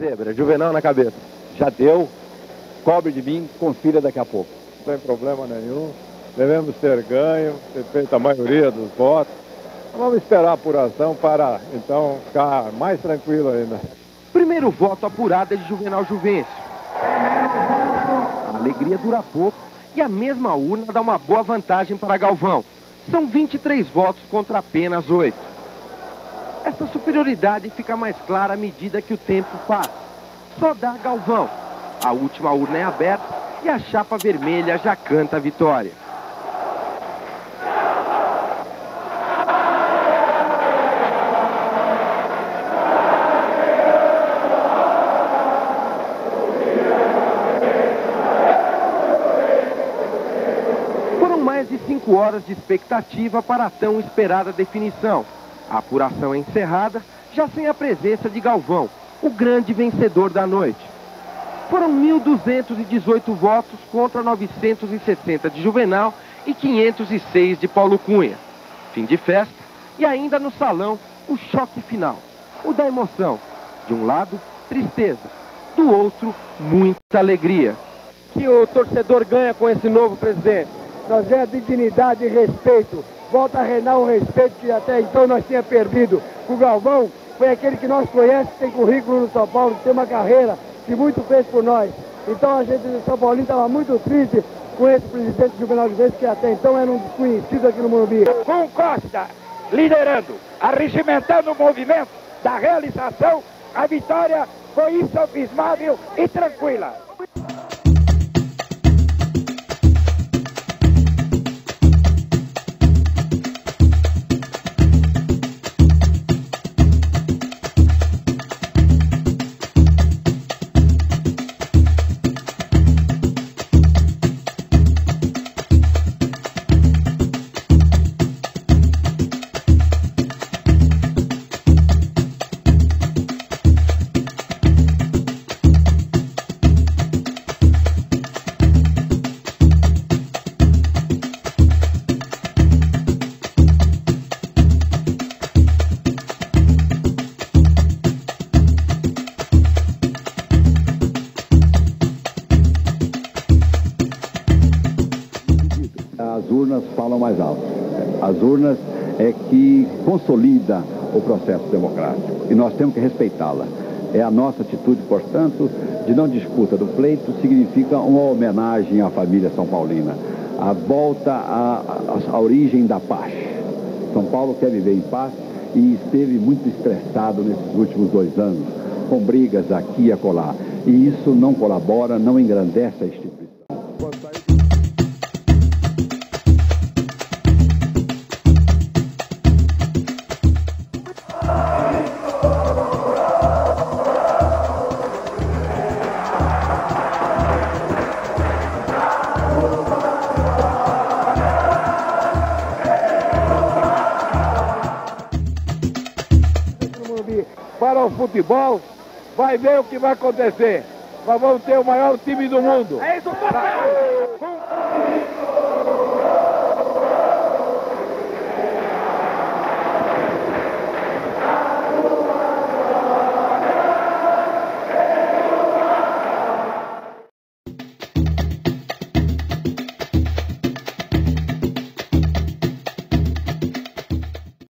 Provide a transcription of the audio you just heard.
Zebra, Juvenal na cabeça. Já deu, cobre de mim, confira daqui a pouco. Sem problema nenhum. Devemos ter ganho, ter feito a maioria dos votos. Vamos esperar a apuração para então ficar mais tranquilo ainda. Primeiro voto apurado é de Juvenal Juvencio. A alegria dura pouco e a mesma urna dá uma boa vantagem para Galvão. São 23 votos contra apenas 8. Essa superioridade fica mais clara à medida que o tempo passa. Só dá Galvão. A última urna é aberta e a chapa vermelha já canta a vitória. Foram mais de cinco horas de expectativa para a tão esperada definição. A apuração é encerrada, já sem a presença de Galvão, o grande vencedor da noite. Foram 1.218 votos contra 960 de Juvenal e 506 de Paulo Cunha. Fim de festa e ainda no salão o choque final, o da emoção. De um lado, tristeza, do outro, muita alegria. Que o torcedor ganha com esse novo presidente. Nós ganhamos dignidade e respeito. Volta a reinar o respeito que até então nós tínhamos perdido. O Galvão foi aquele que nós conhecemos, tem currículo no São Paulo, tem uma carreira que muito fez por nós. Então a gente de São Paulo estava muito triste com esse presidente Juvenal de Vez, que até então era um desconhecido aqui no Morumbi. Com Costa liderando, arregimentando o movimento da realização, a vitória foi insofismável e tranquila. Falam mais alto. As urnas é que consolida o processo democrático e nós temos que respeitá-la. É a nossa atitude, portanto, de não disputa do pleito, significa uma homenagem à família São Paulina, a volta à, à, à origem da paz. São Paulo quer viver em paz e esteve muito estressado nesses últimos dois anos, com brigas aqui e acolá. E isso não colabora, não engrandece a instituição. Para o futebol, vai ver o que vai acontecer. Nós vamos ter o maior time do mundo. É isso!